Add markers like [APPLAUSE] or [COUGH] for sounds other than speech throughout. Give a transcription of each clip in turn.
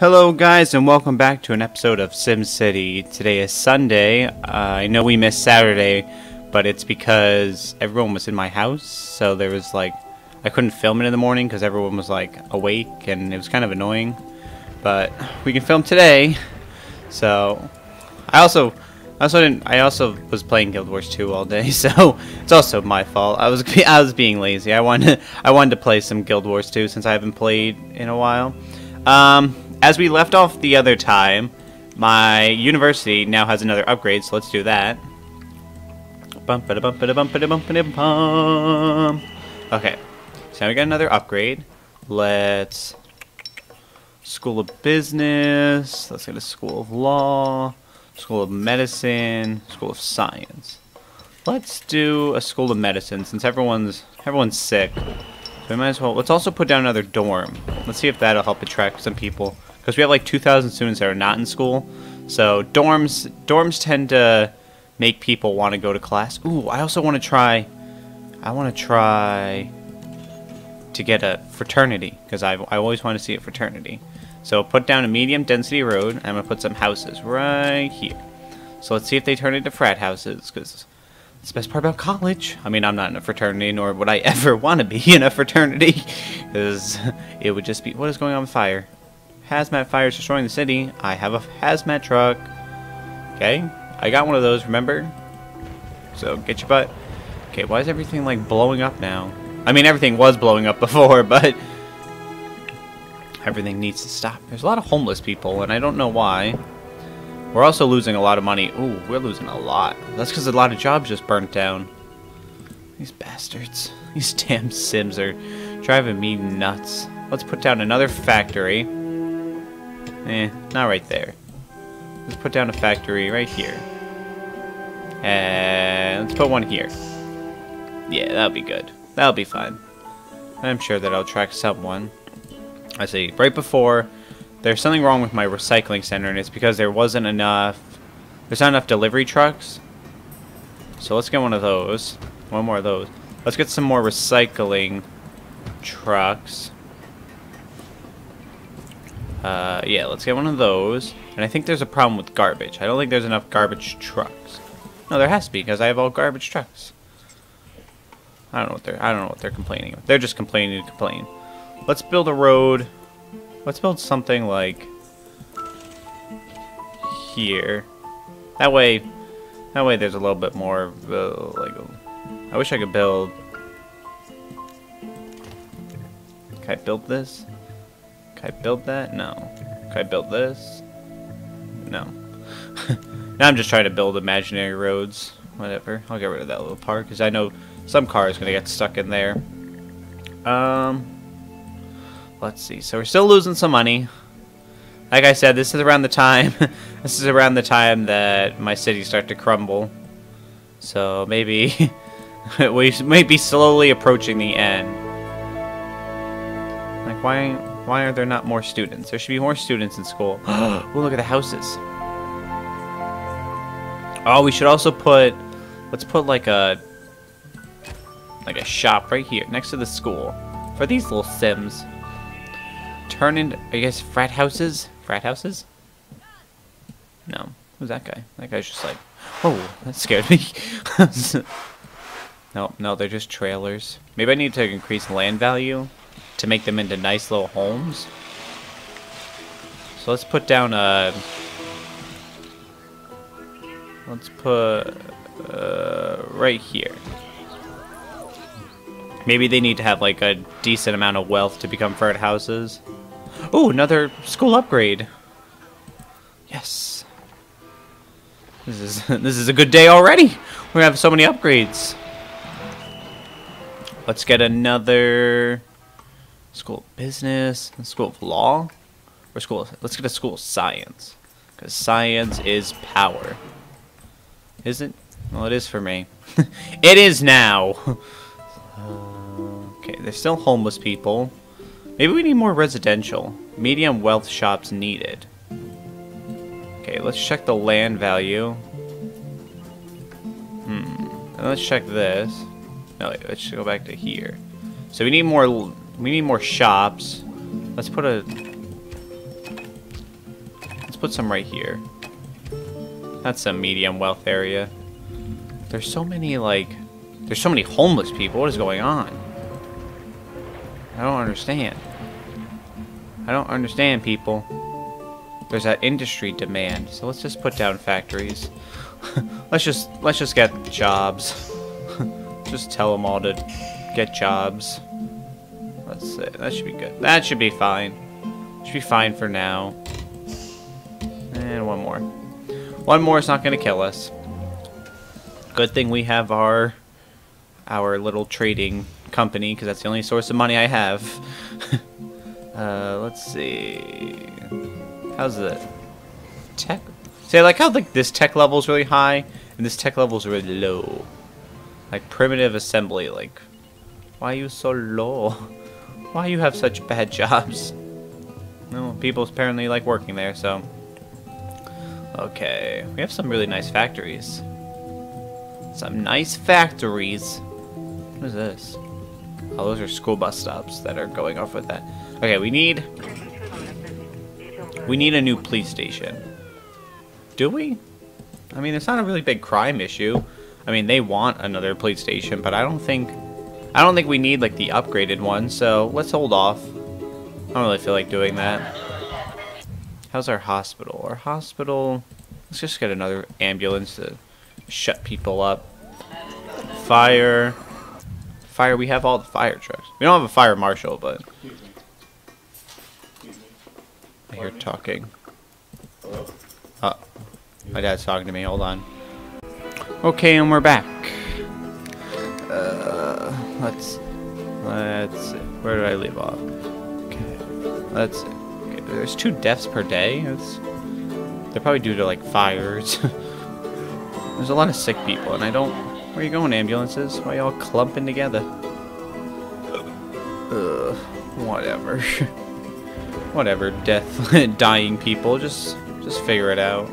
Hello guys and welcome back to an episode of SimCity. Today is Sunday. Uh, I know we missed Saturday, but it's because everyone was in my house, so there was like I couldn't film it in the morning because everyone was like awake and it was kind of annoying. But we can film today. So I also I also didn't I also was playing Guild Wars 2 all day, [LAUGHS] so it's also my fault. I was [LAUGHS] I was being lazy. I wanted I wanted to play some Guild Wars 2 since I haven't played in a while. Um as we left off the other time, my university now has another upgrade, so let's do that. Okay, so now we got another upgrade. Let's... School of Business, let's get a School of Law, School of Medicine, School of Science. Let's do a School of Medicine, since everyone's everyone's sick. So we might as well... Let's also put down another dorm. Let's see if that'll help attract some people because we have like 2,000 students that are not in school. So dorms dorms tend to make people want to go to class. Ooh, I also want to try. I want to try to get a fraternity because I I always want to see a fraternity. So put down a medium density road. I'm gonna put some houses right here. So let's see if they turn into frat houses because. It's the best part about college. I mean, I'm not in a fraternity, nor would I [LAUGHS] ever want to be in a fraternity, because [LAUGHS] it would just be... What is going on with fire? Hazmat fires destroying the city. I have a hazmat truck. Okay, I got one of those, remember? So, get your butt. Okay, why is everything, like, blowing up now? I mean, everything was blowing up [LAUGHS] before, but... Everything needs to stop. There's a lot of homeless people, and I don't know why. We're also losing a lot of money. Ooh, we're losing a lot. That's because a lot of jobs just burnt down. These bastards. [LAUGHS] These damn Sims are driving me nuts. Let's put down another factory. Eh, not right there. Let's put down a factory right here. And let's put one here. Yeah, that'll be good. That'll be fine. I'm sure that I'll track someone. I see. Right before, there's something wrong with my recycling center, and it's because there wasn't enough... There's not enough delivery trucks. So let's get one of those. One more of those. Let's get some more recycling trucks. Uh, yeah, let's get one of those. And I think there's a problem with garbage. I don't think there's enough garbage trucks. No, there has to be because I have all garbage trucks. I don't know what they're. I don't know what they're complaining. About. They're just complaining to complain. Let's build a road. Let's build something like here. That way, that way there's a little bit more uh, like. I wish I could build. Can I build this? Can I build that? No. Can I build this? No. [LAUGHS] now I'm just trying to build imaginary roads. Whatever. I'll get rid of that little part because I know some car is going to get stuck in there. Um, let's see. So we're still losing some money. Like I said, this is around the time. [LAUGHS] this is around the time that my cities start to crumble. So maybe [LAUGHS] we might be slowly approaching the end. Like why? Why are there not more students? There should be more students in school. [GASPS] oh, look at the houses. Oh, we should also put... Let's put like a... Like a shop right here, next to the school. For these little sims. Turn into, I guess, frat houses? Frat houses? No. Who's that guy? That guy's just like... Oh, that scared me. [LAUGHS] no, no, they're just trailers. Maybe I need to increase land value to make them into nice little homes. So let's put down a... Let's put... Uh, right here. Maybe they need to have like a decent amount of wealth to become frat houses. Oh, another school upgrade. Yes. This is [LAUGHS] this is a good day already. We have so many upgrades. Let's get another School of Business, School of Law, or School of, let's get a School of Science. Because science is power. Is it? Well, it is for me. [LAUGHS] it is now! [LAUGHS] okay, there's still homeless people. Maybe we need more residential. Medium wealth shops needed. Okay, let's check the land value. Hmm. And let's check this. No, wait, let's go back to here. So we need more we need more shops. Let's put a Let's put some right here. That's a medium wealth area. There's so many, like... There's so many homeless people. What is going on? I don't understand. I don't understand, people. There's that industry demand. So let's just put down factories. [LAUGHS] let's just let's just get jobs. [LAUGHS] just tell them all to get jobs. That should be good. That should be fine. Should be fine for now. And one more. One more is not going to kill us. Good thing we have our our little trading company because that's the only source of money I have. [LAUGHS] uh, let's see. How's the tech? See, I like how like this tech level is really high and this tech level is really low. Like primitive assembly. Like, why are you so low? [LAUGHS] Why you have such bad [LAUGHS] jobs? No, people apparently like working there, so. Okay, we have some really nice factories. Some nice factories. What is this? Oh, those are school bus stops that are going off with that. Okay, we need... We need a new police station. Do we? I mean, it's not a really big crime issue. I mean, they want another police station, but I don't think... I don't think we need, like, the upgraded one, so let's hold off. I don't really feel like doing that. How's our hospital? Our hospital... Let's just get another ambulance to shut people up. Fire. Fire, we have all the fire trucks. We don't have a fire marshal, but... I hear talking. Oh, my dad's talking to me. Hold on. Okay, and we're back. Uh, let's... Let's see. Where did I leave off? Okay. Let's. Okay, there's two deaths per day. It's, they're probably due to, like, fires. [LAUGHS] there's a lot of sick people, and I don't... Where are you going, ambulances? Why y'all clumping together? Ugh, whatever. [LAUGHS] whatever, death, [LAUGHS] dying people. Just, just figure it out.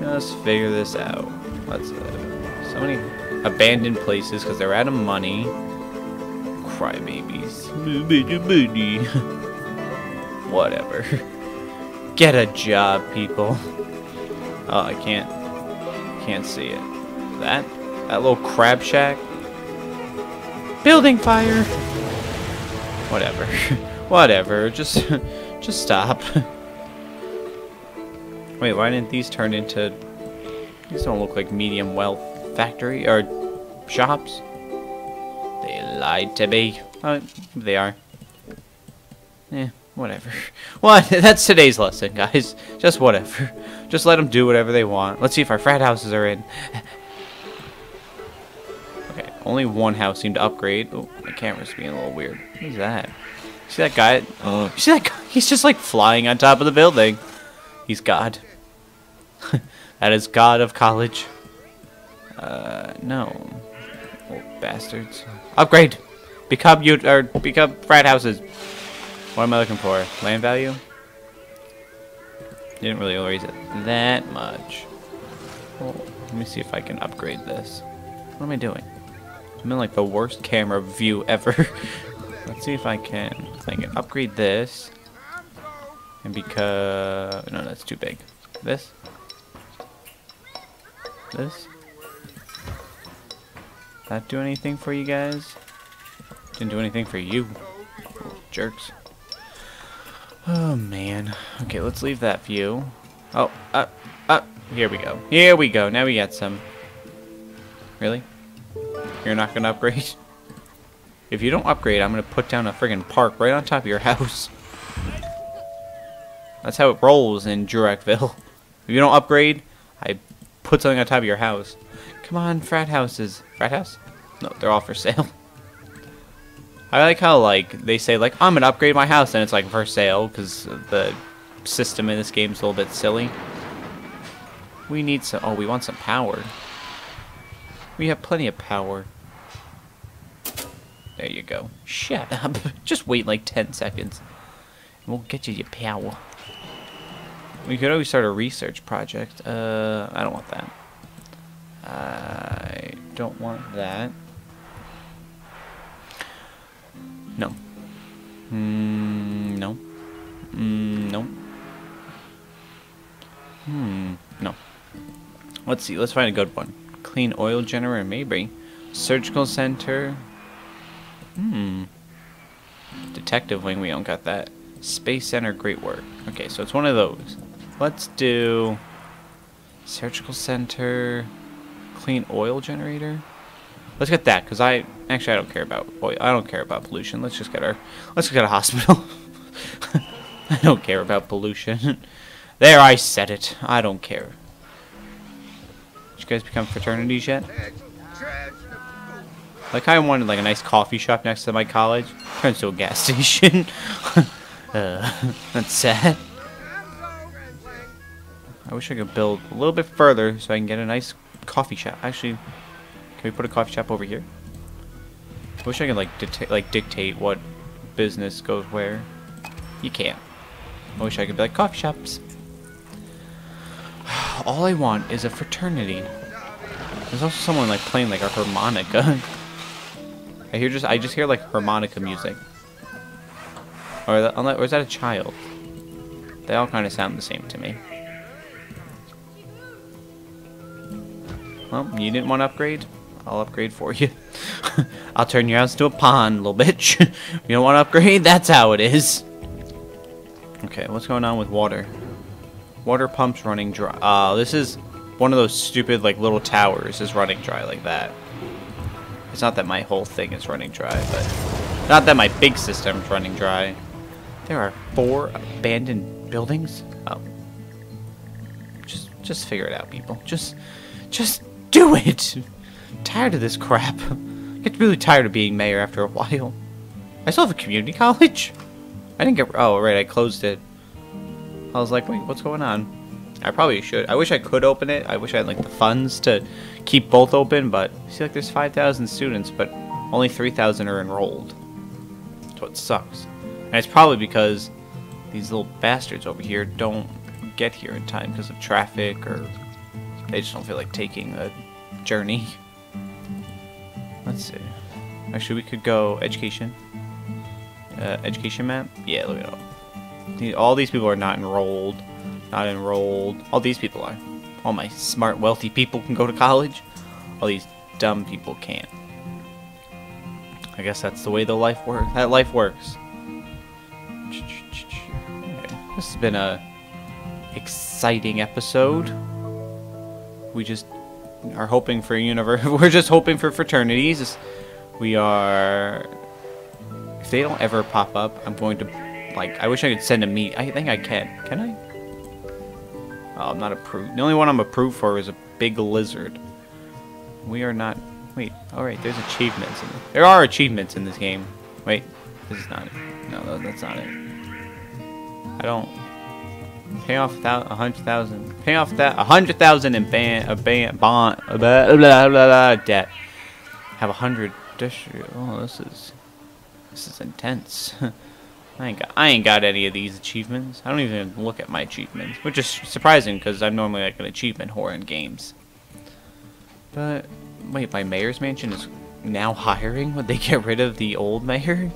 Just figure this out. That's it. Uh, so many abandoned places because they're out of money. Crybabies. [LAUGHS] whatever. [LAUGHS] Get a job, people. [LAUGHS] Oh, I can't, can't see it. That, that little crab shack. Building fire. Whatever. Whatever. Just, just stop. Wait, why didn't these turn into... These don't look like medium wealth factory, or shops. They lied to me. Oh, they are. Eh, whatever. [LAUGHS] What? [LAUGHS] That's today's lesson, guys. Just whatever. [LAUGHS] Just let them do whatever they want. Let's see if our frat houses are in. okay, only one house seemed to upgrade. Oh, my camera's being a little weird. What is that? See that guy? Oh, you see that guy? He's just like flying on top of the building. He's God. that is God of college. Uh, no. Old bastards. Upgrade! Become you, or become frat houses. What am I looking for? Land value? Didn't really raise it that much. Well, let me see if I can upgrade this. What am I doing? I'm in like the worst camera view ever. [LAUGHS] Let's see if I can. I can upgrade this. And because... No, that's too big. This. This. That do anything for you guys? Didn't do anything for you. Jerks. Oh, man. Okay, let's leave that view. Oh, uh, uh, here we go. Here we go. Now we got some. Really? You're not gonna upgrade? [LAUGHS] If you don't upgrade, I'm gonna put down a friggin' park right on top of your [LAUGHS] house. That's how it rolls in Druakville. [LAUGHS] If you don't upgrade, I put something on top of your house. Come on, frat houses. Frat house? No, they're all for sale. [LAUGHS] I like how, like, they say, like, I'm gonna upgrade my house, and it's, like, for sale, because the system in this game is a little bit silly. We need some... Oh, we want some power. We have plenty of power. There you go. Shut up. [LAUGHS] Just wait like 10 seconds. And we'll get you your power. We could always start a research project. Uh, I don't want that. I don't want that. No. Mm, no. Mm, no. Hmm. No. Let's see. Let's find a good one. Clean oil generator, maybe. Surgical center. Hmm. Detective wing, we don't got that. Space center, great work. Okay, so it's one of those. Let's do surgical center, clean oil generator. Let's get that because I actually I don't care about oil. I don't care about pollution. Let's just get our let's just get a hospital. [LAUGHS] I don't care about pollution. there, I said it. I don't care. Did you guys become fraternities yet? Like I wanted like a nice coffee shop next to my college. Turns to a gas [LAUGHS] station. [LAUGHS] uh, that's sad. I wish I could build a little bit further so I can get a nice coffee shop. Actually, can we put a coffee shop over here? I wish I could like dictate like dictate what business goes where. You can't. I wish I could be like coffee shops. [SIGHS] All I want is a fraternity. There's also someone like playing like a harmonica. [LAUGHS] I hear just I just hear like harmonica music. Or, or is that a child? They all kind of sound the same to me. Well, you didn't want to upgrade? I'll upgrade for you. [LAUGHS] I'll turn your house into a pond, little bitch. [LAUGHS] you don't want to upgrade? That's how it is. Okay, what's going on with water? Water pumps running dry. Uh, this is one of those stupid, like, little towers is running dry like that. It's not that my whole thing is running dry, but... Not that my big system's running dry. There are four abandoned buildings? Oh. Just, just figure it out, people. Just, just do it! I'm tired of this crap. I get really tired of being mayor after a while. I still have a community [LAUGHS] college? I didn't get... Oh, right, I closed it. I was like, wait, what's going on? I probably should. I wish I could open it. I wish I had, like, the funds to keep both open, but... See, like, there's 5,000 students, but only 3,000 are enrolled. So it sucks. And it's probably because these little bastards over here don't get here in time because of traffic or they just don't feel like taking a journey. Let's see. Actually, we could go education. Uh, education map? Yeah, look at all. All these people are not enrolled. Not enrolled. All these people are. All my smart, wealthy people can go to college. All these dumb people can't. I guess that's the way the life works. That life works. This has been a exciting episode we just are hoping for a universe. [LAUGHS] We're just hoping for fraternities. We are. If they don't ever pop up, I'm going to, like, I wish I could send a meet. I think I can. Can I? Oh, I'm not approved. The only one I'm approved for is a big lizard. We are not. Wait. All right. There's achievements. There are achievements in this game. Wait. This is not it. No, that's not it. I don't. Pay off a hundred thousand. Pay off that a hundred thousand in ban a ban bond blah, blah, blah, blah, debt. Have a hundred. Oh, this is this is intense. [LAUGHS] I ain't got I ain't got any of these achievements. I don't even look at my achievements, which is surprising because I'm normally like an achievement whore in games. But wait, my mayor's mansion is now hiring. Would they get rid of the old mayor?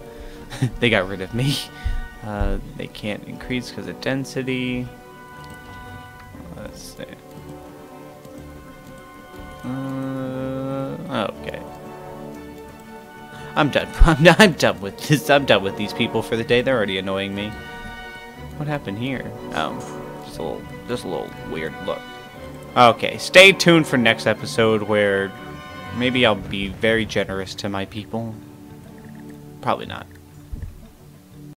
[LAUGHS] they got rid of me. [LAUGHS] Uh, they can't increase because of density. Let's see. Uh, okay. I'm done. [LAUGHS] I'm, I'm done with this. I'm done with these people for the day. They're already annoying me. What happened here? Um, just a little, just a little weird look. Okay, stay tuned for next episode where maybe I'll be very generous to my people. Probably not.